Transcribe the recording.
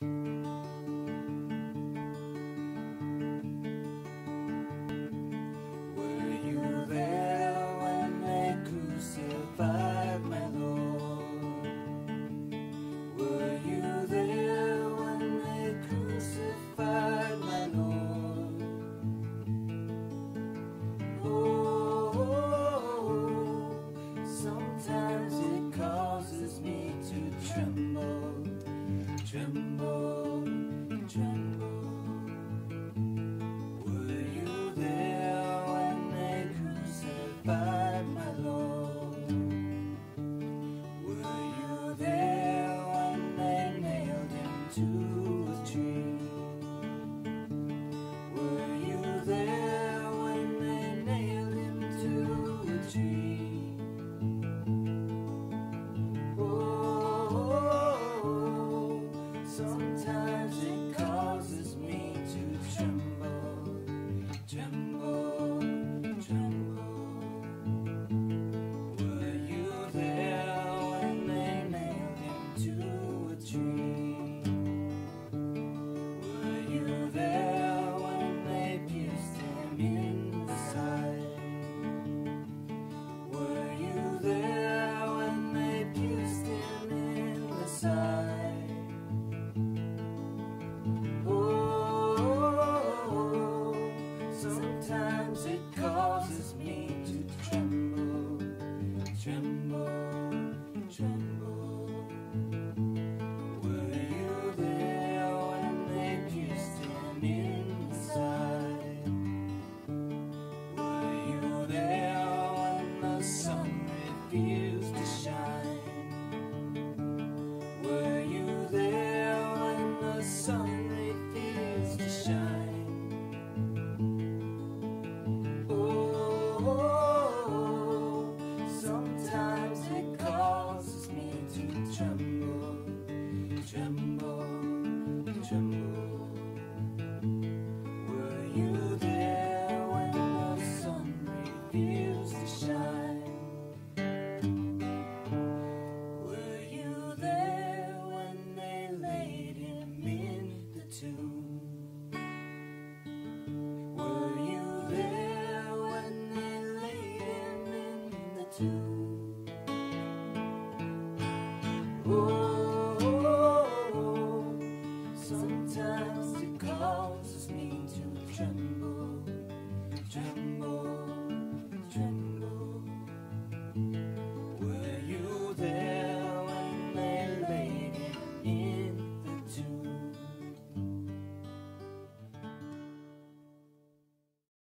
Were tremble, sun. Oh.